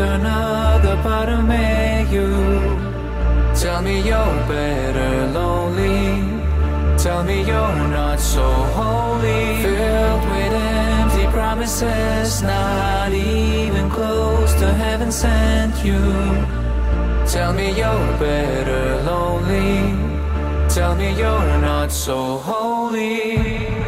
another part of me you. Tell me you're better lonely. Tell me you're not so holy. Filled with empty promises Not even close to heaven sent you. Tell me you're better lonely. Tell me you're not so holy.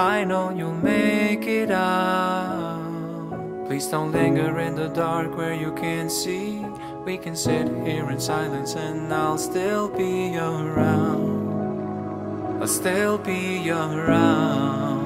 I know you'll make it out. Please don't linger in the dark where you can't see. We can sit here in silence and I'll still be around. I'll still be around.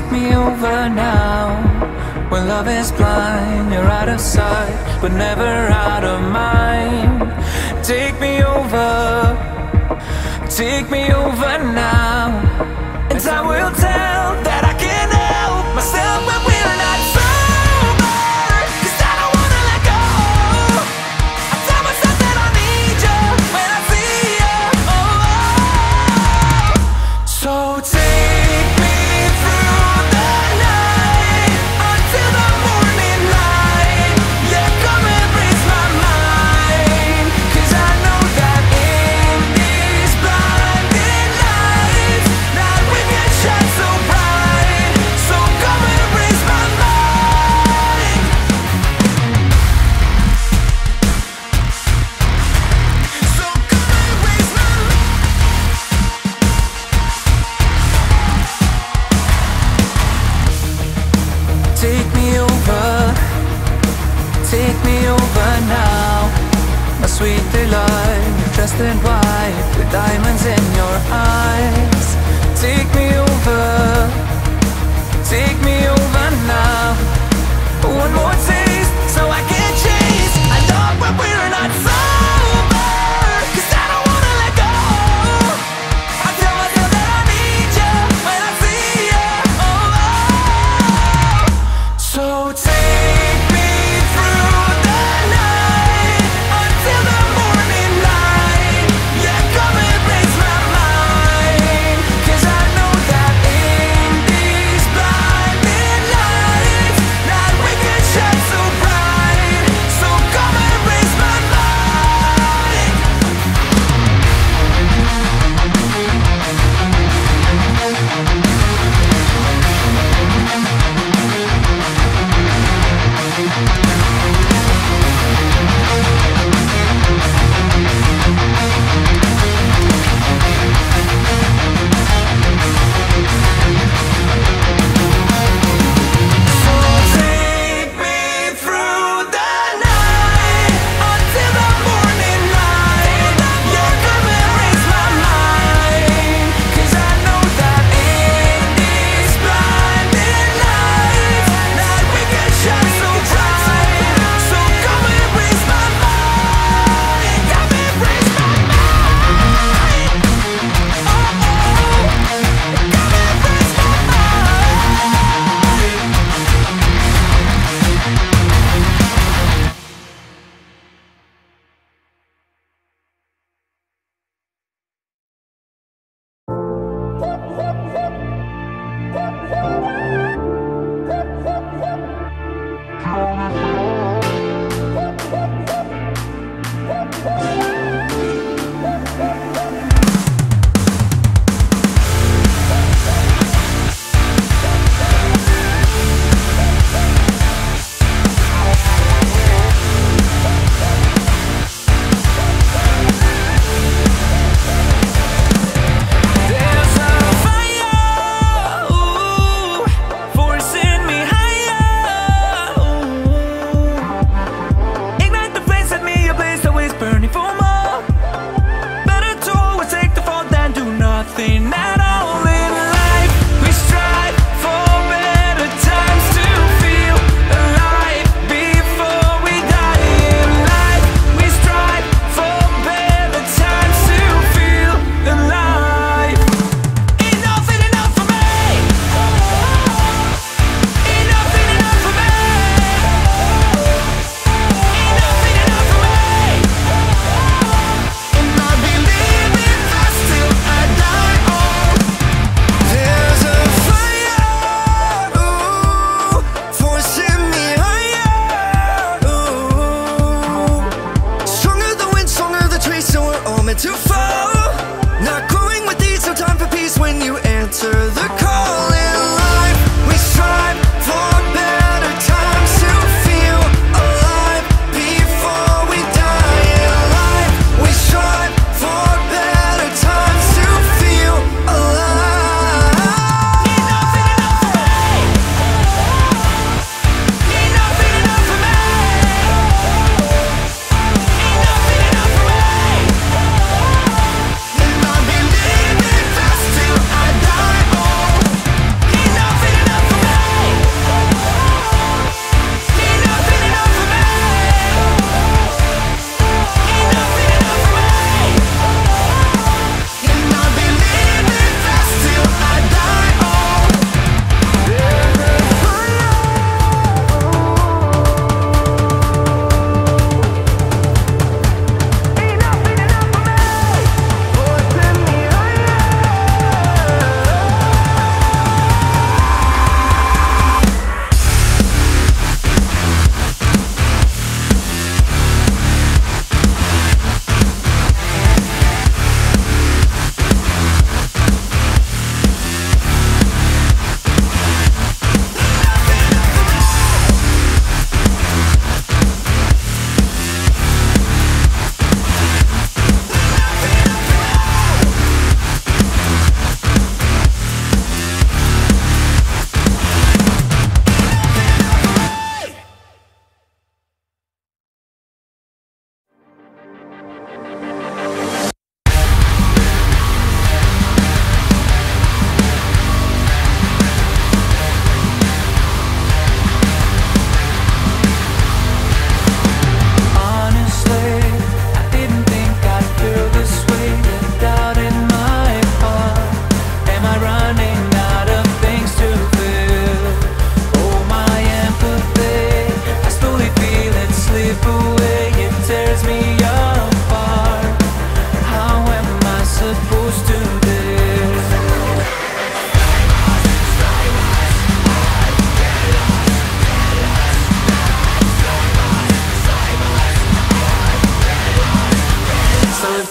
take me over now. When love is blind, you're out of sight, but never out of mind. Take me over, take me over now. And I will tell that I can't help myself.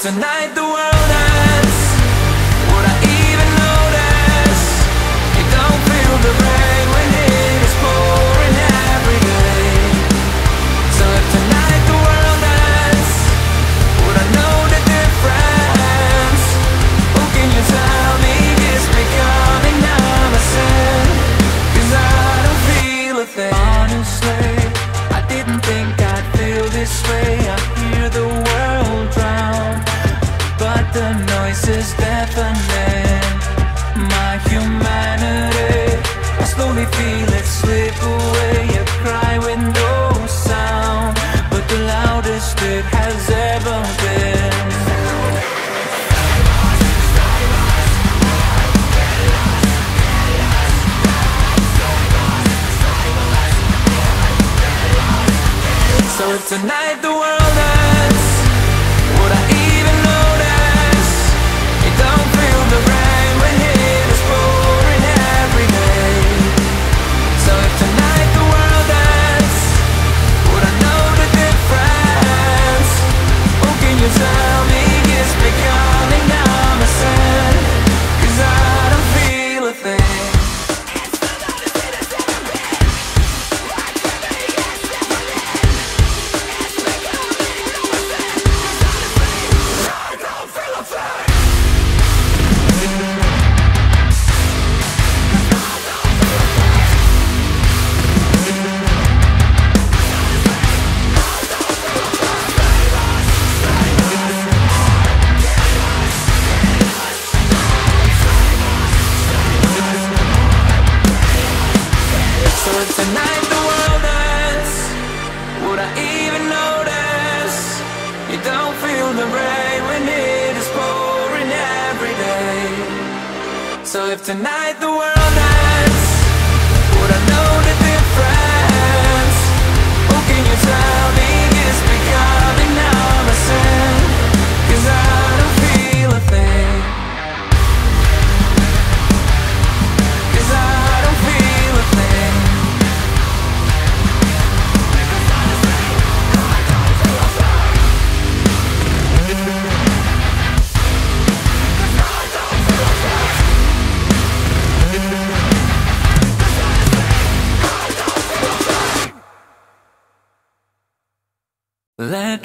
Tonight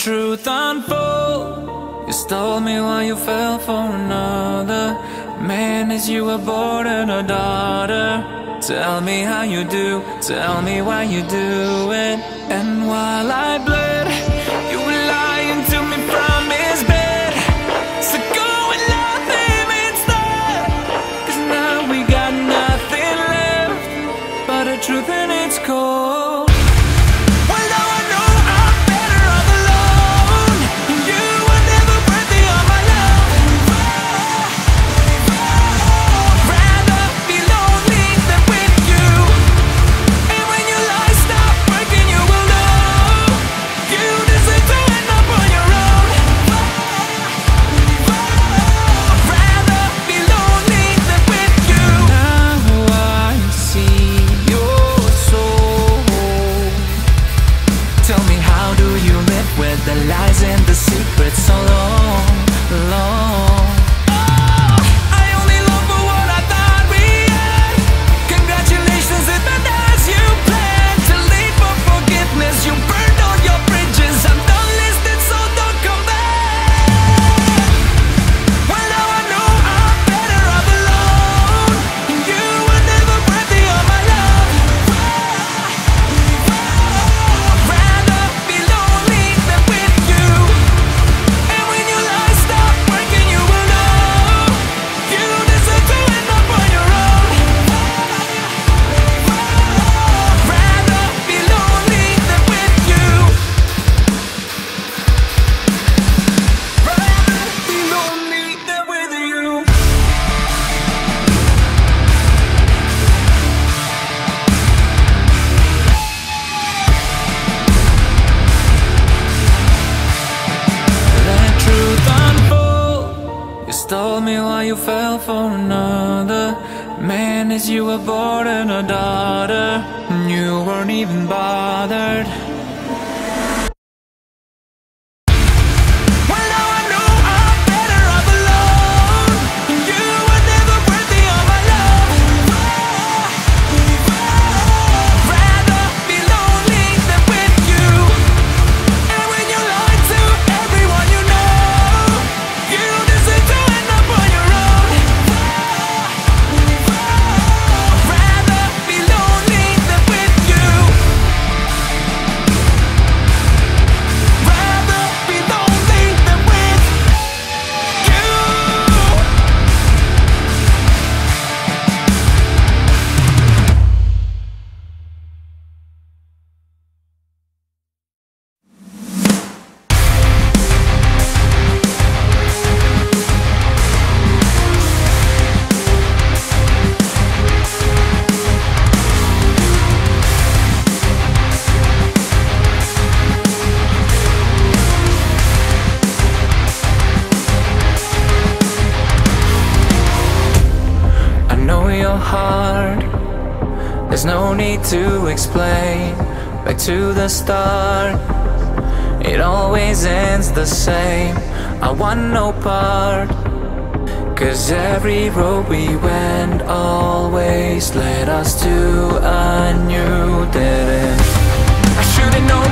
truth unfold. You stole me while you fell for another. Man, as you were born and a daughter. Tell me how you do, tell me why you do it. And while I the start It always ends the same. I want no part. Cause every road we went always led us to a new dead end I should've known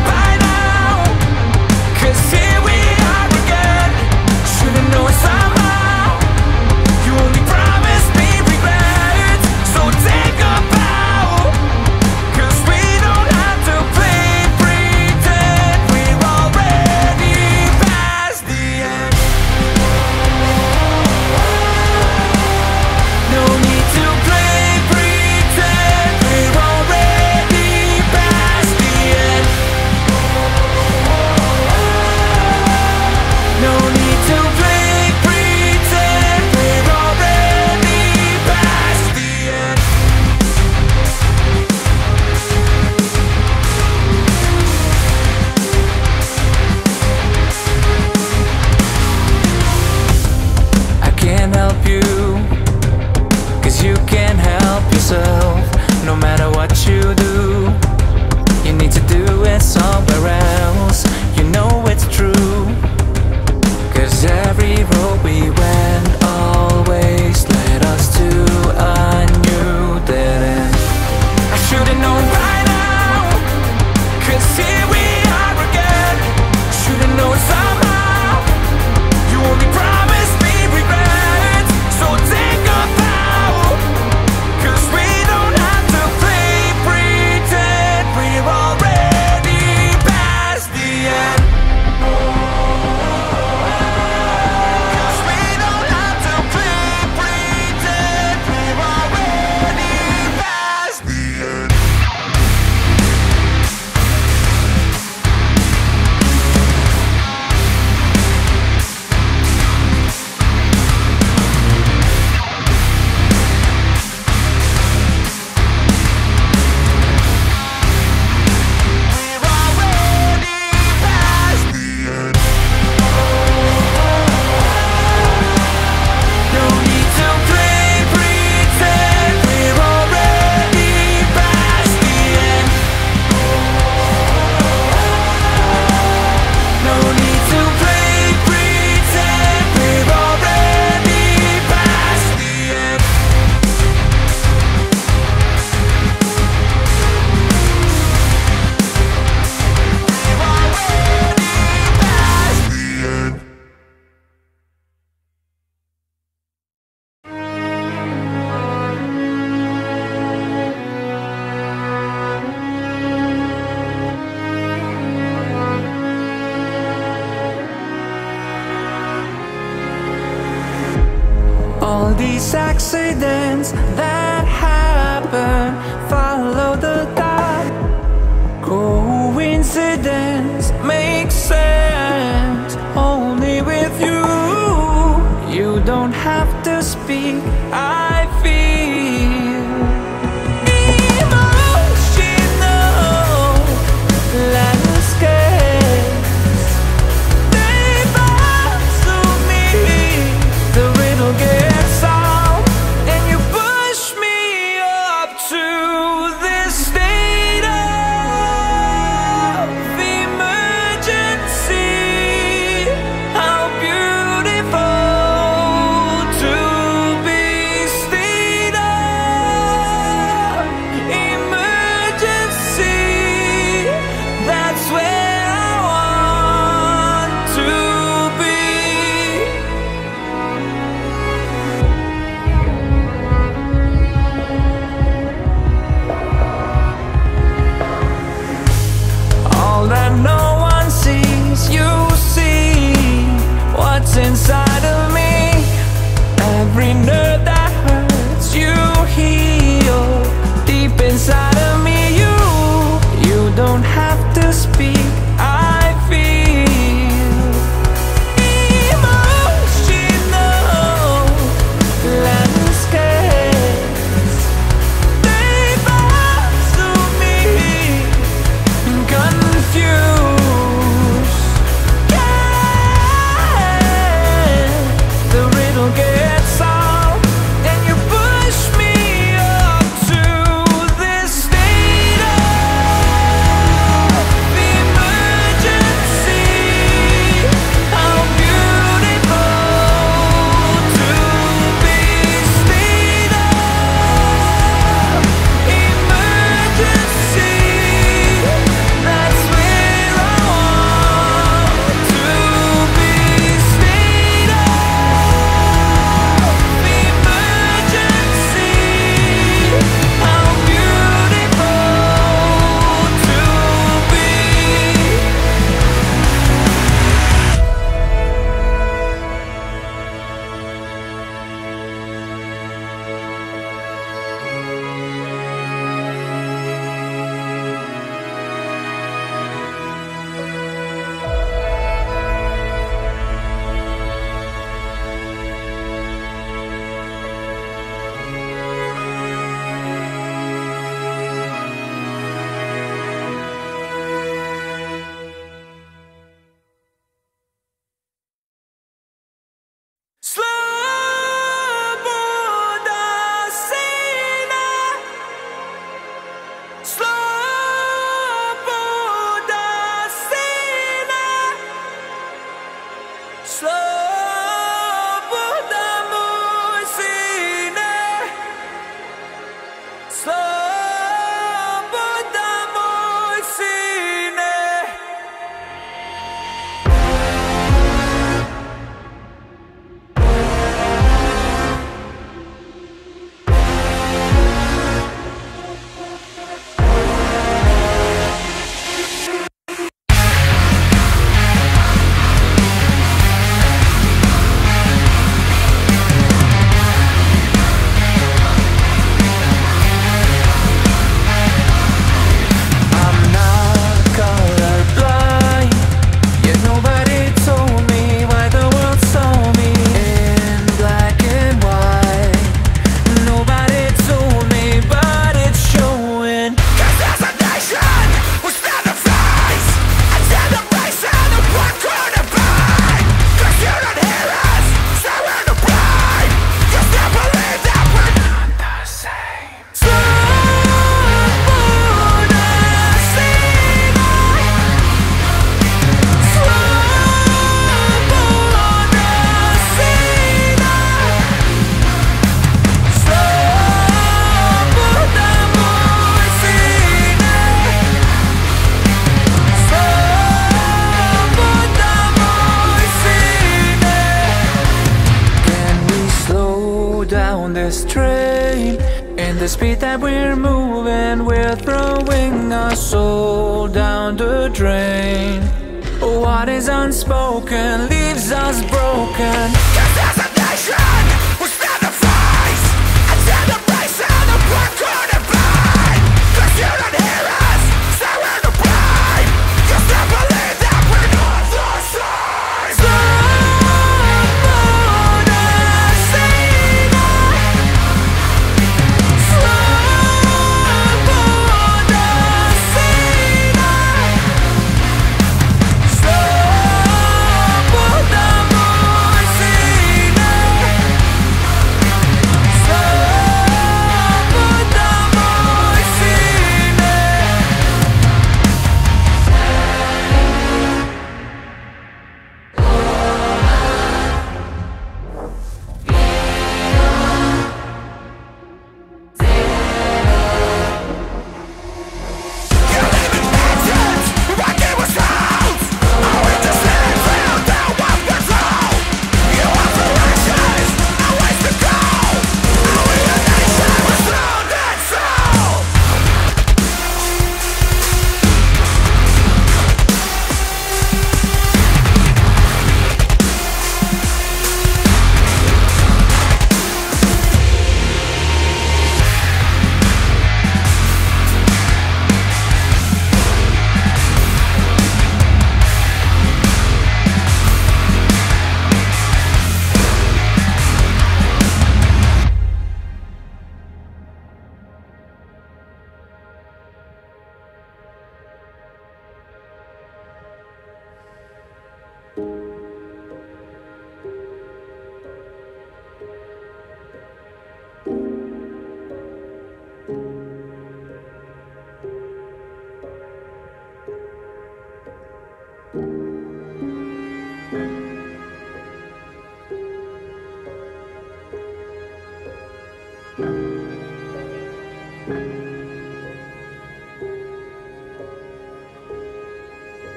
All these accidents